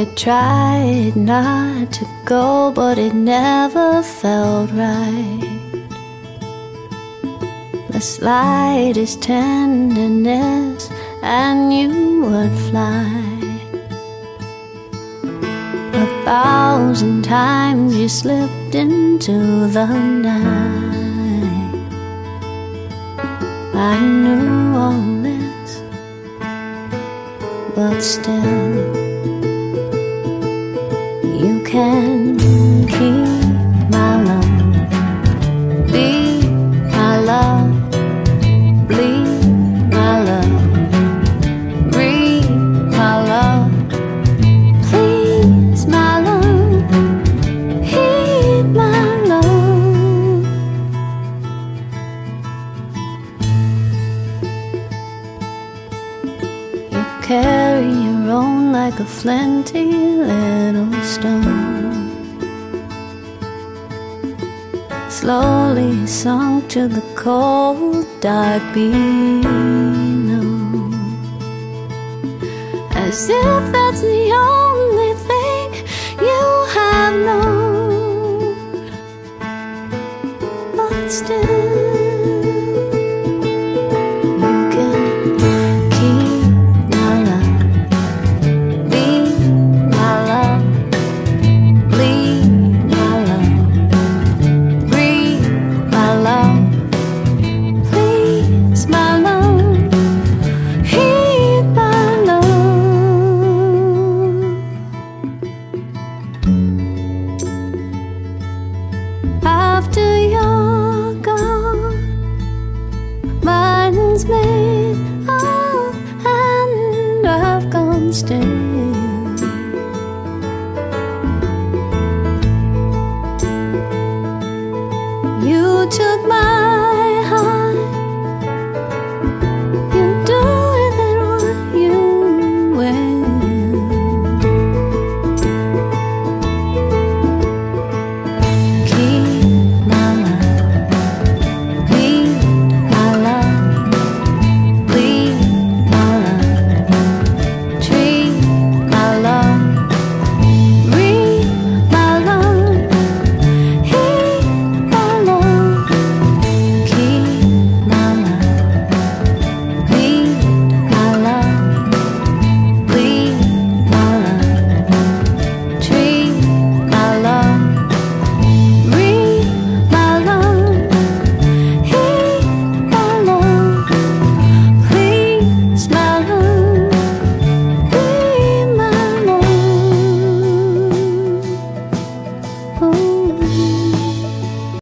You tried not to go, but it never felt right. The slightest tenderness, and you would fly. A thousand times you slipped into the night. I knew all this, but still. Can keep my love, be my love, bleed my love, read my love, please my love, heed my love. You carry like a flinty little stone. Slowly sunk to the cold, dark below. As if that's the only thing you have known. But still. plans made Oh, and I've gone still. You took my